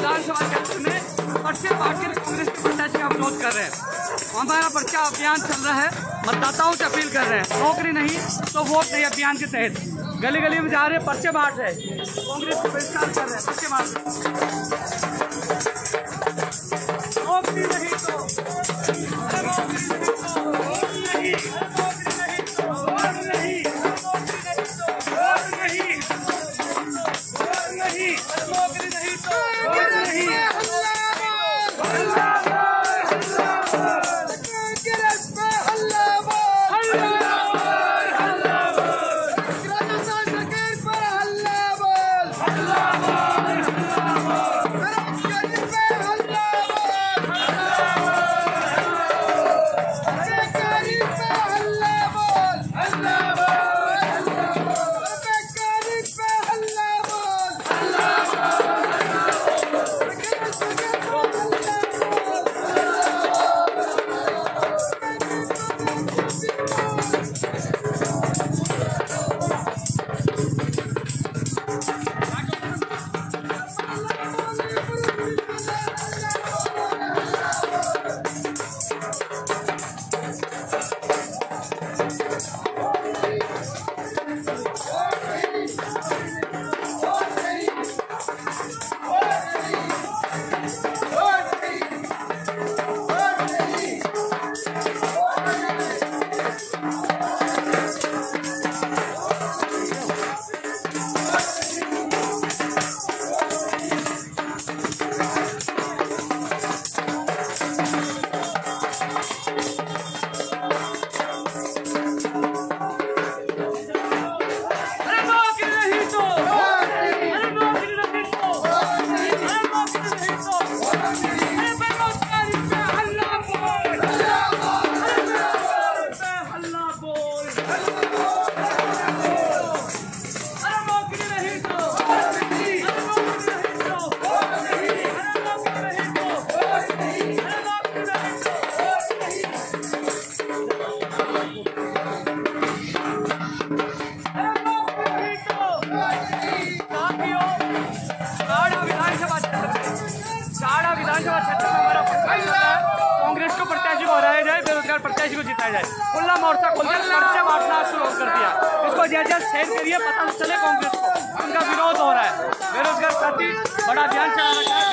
विधानसभा सवाल में परसे पाकर कांग्रेस के प्रत्याशी का विरोध कर रहे हैं। हमारा प्रचार अभियान चल रहा है, मतदाताओं से अपील कर रहे हैं। नौकरी नहीं तो वोट नहीं अभियान के तहत। गली गली में जा रहे पर्चे बांट रहे कांग्रेस को बहिष्कार कर रहे हैं, पर्चे बांट रहे नौकरी नहीं बड़ा ध्यान चला रखा है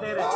दे रहे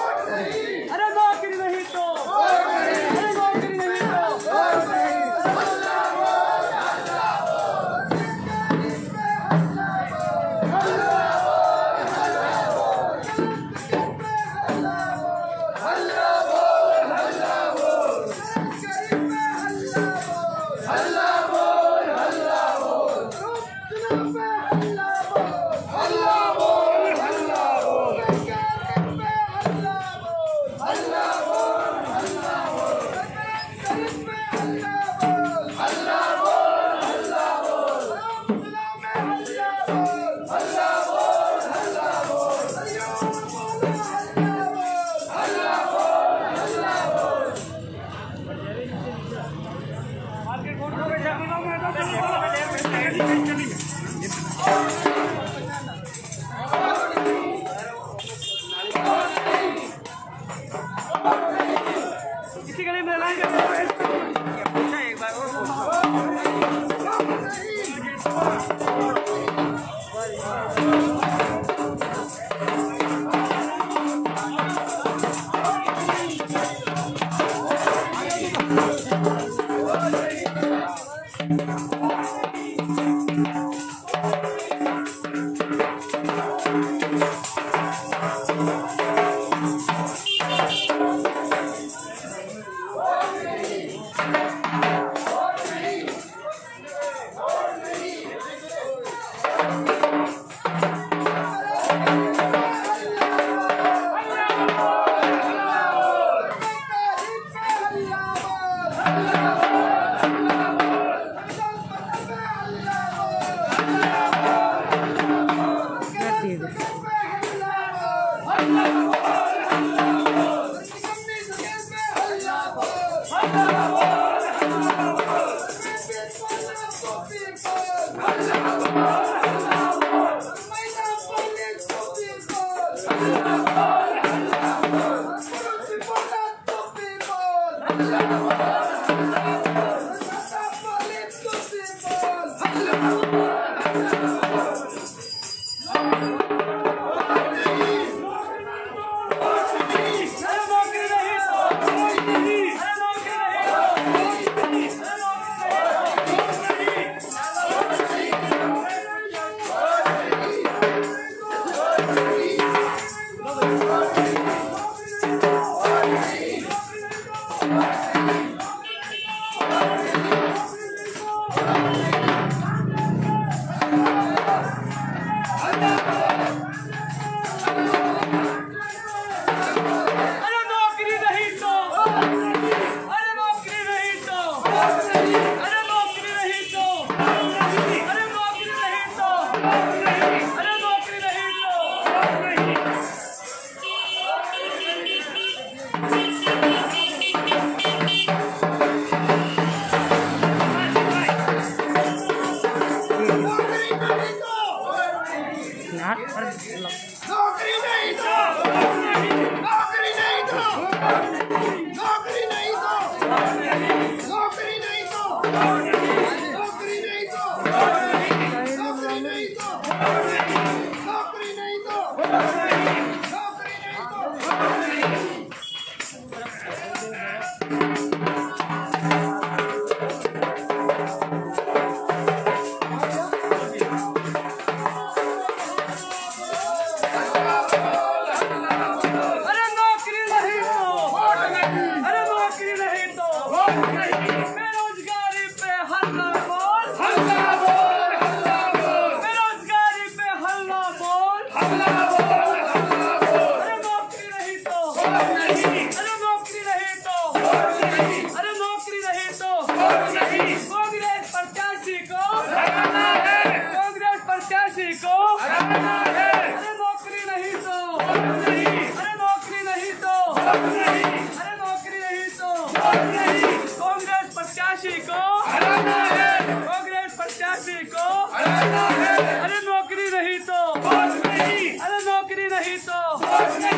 Amen.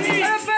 Please.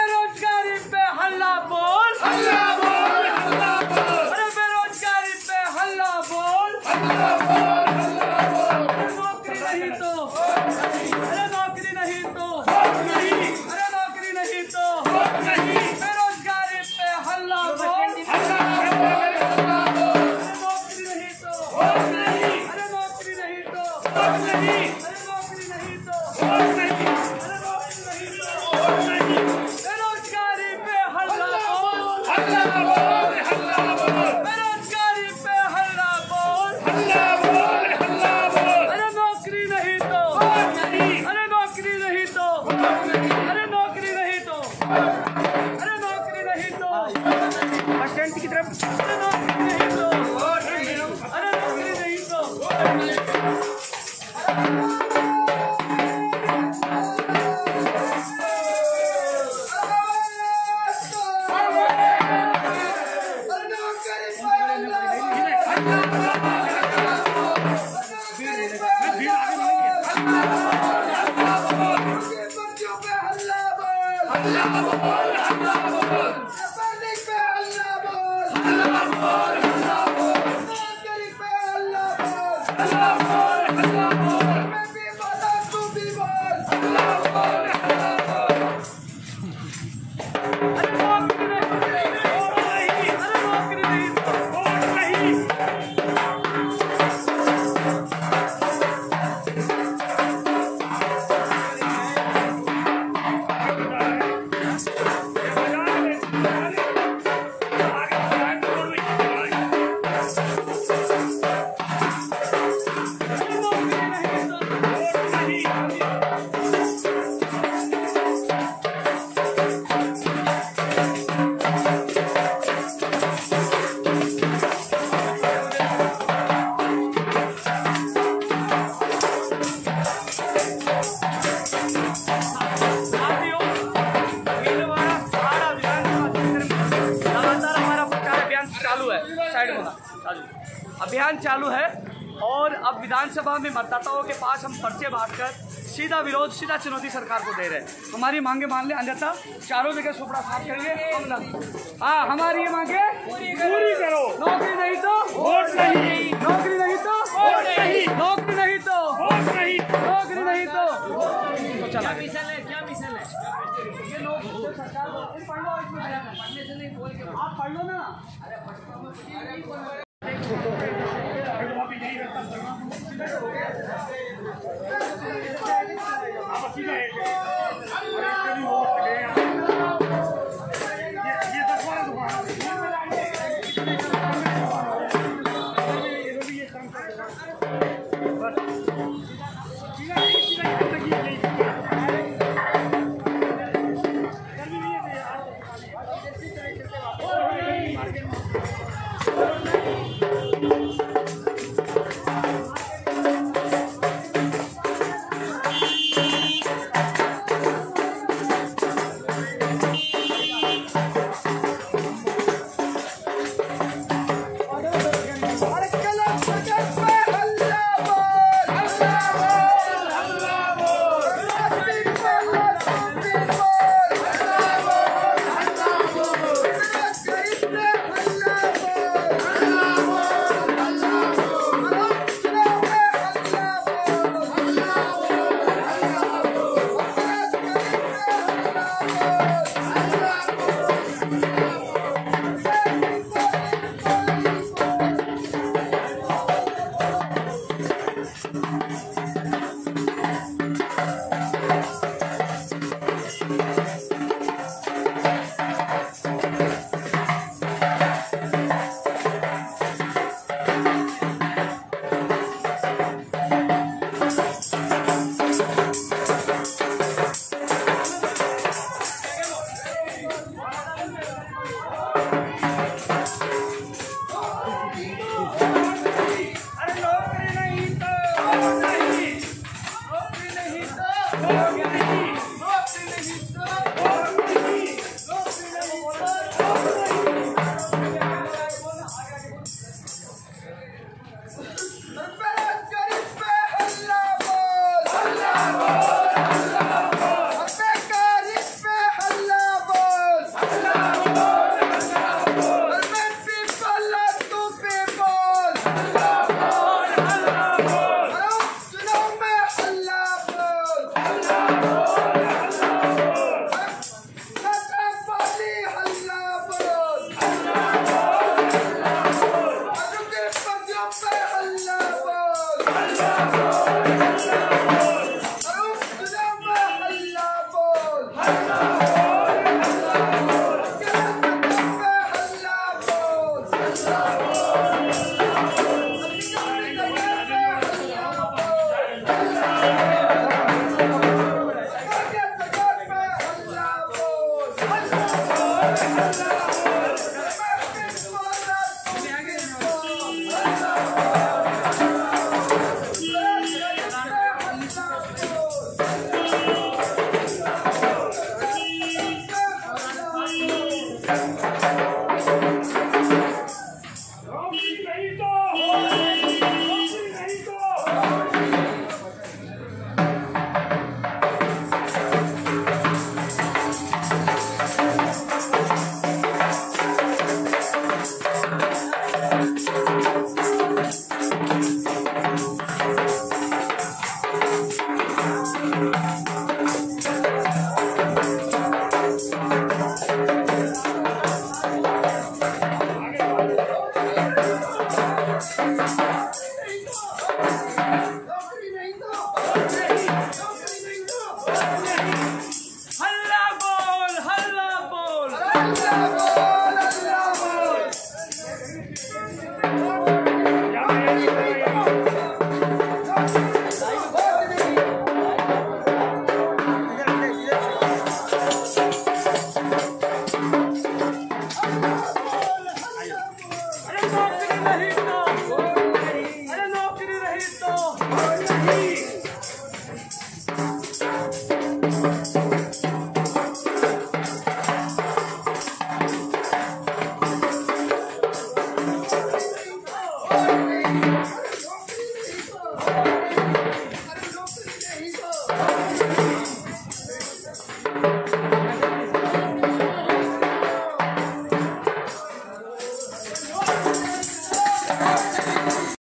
विधानसभा में मतदाताओं के पास हम पर्चे बांटकर सीधा विरोध सीधा चुनौती सरकार को दे रहे हैं। हमारी मांगे मान ले अन्यथा चारों जगह सुपड़ा साफ़ करिए हाँ हमारी ये मांगे पूरी करो। नौकरी नहीं तो वोट नहीं। नौकरी नहीं तो वोट नहीं। नौकरी नहीं तो वोट नहीं। नौकरी नहीं तो चला क्या मिशन आप पढ़ लो ना। Thank you.